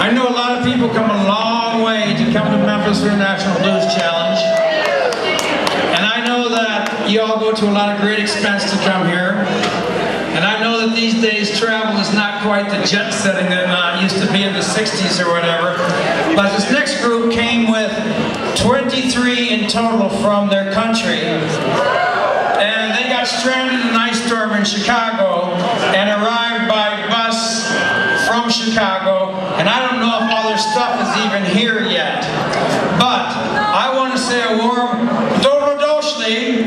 I know a lot of people come a long way to come to Memphis for the National Blues Challenge. And I know that you all go to a lot of great expense to come here. And I know that these days travel is not quite the jet setting that it used to be in the 60s or whatever. But this next group came with 23 in total from their country. And they got stranded in an ice storm in Chicago and arrived by bus from Chicago. And I don't know if all their stuff is even here yet. But I want to say a warm Dobrodošli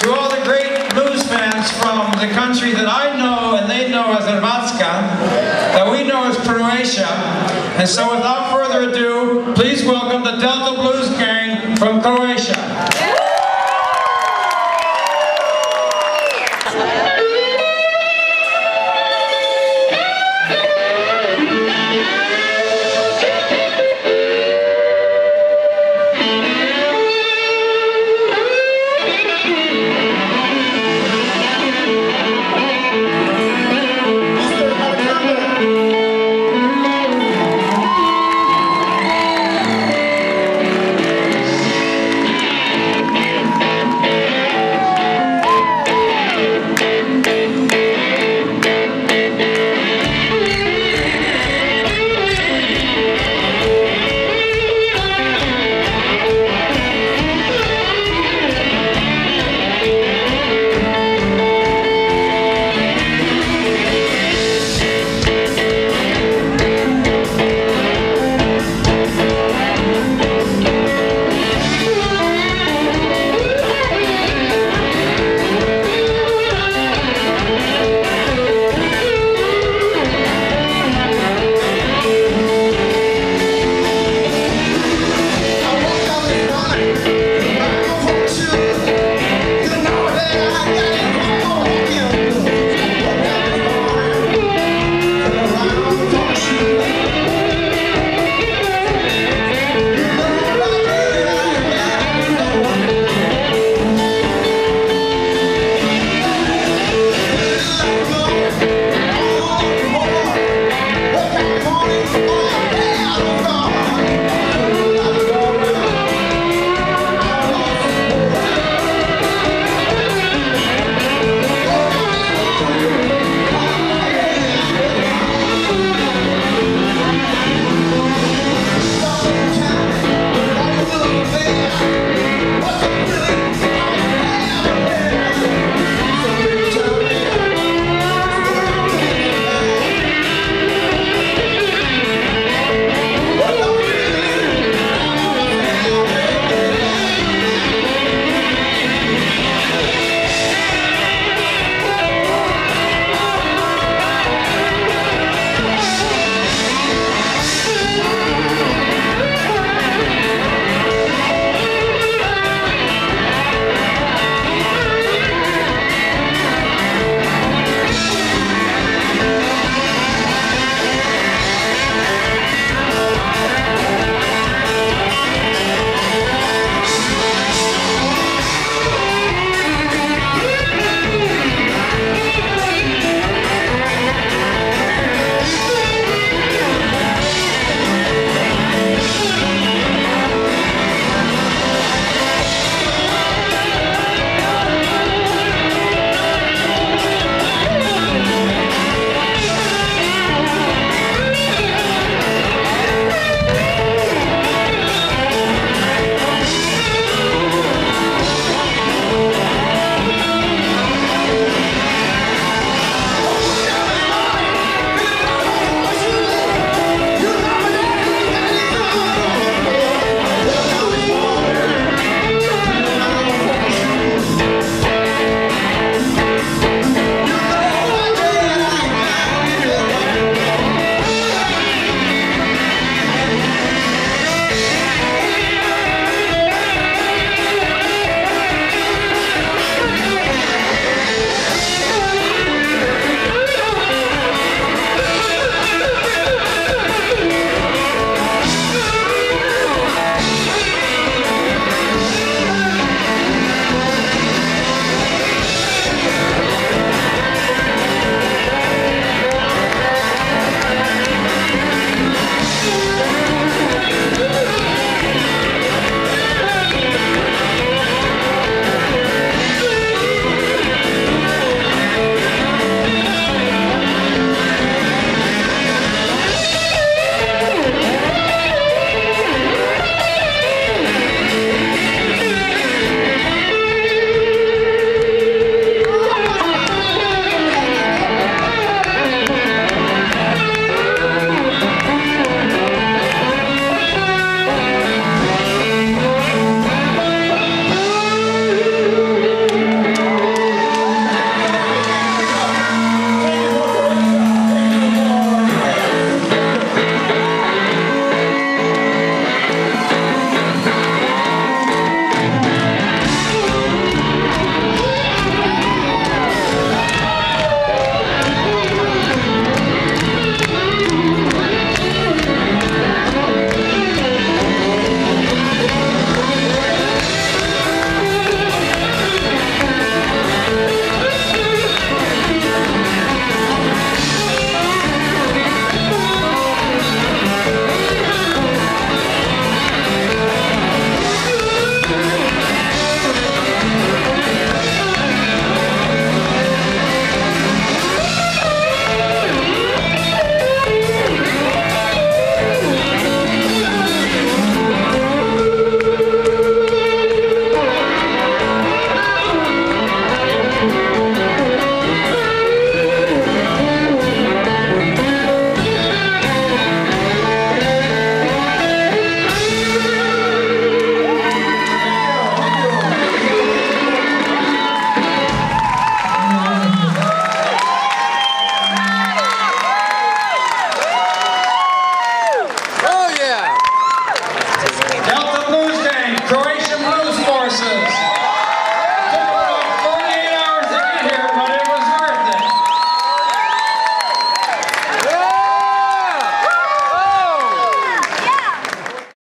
to all the great blues fans from the country that I know and they know as Hrvatska, that we know as Croatia. And so without further ado, please welcome the Delta Blues Gang.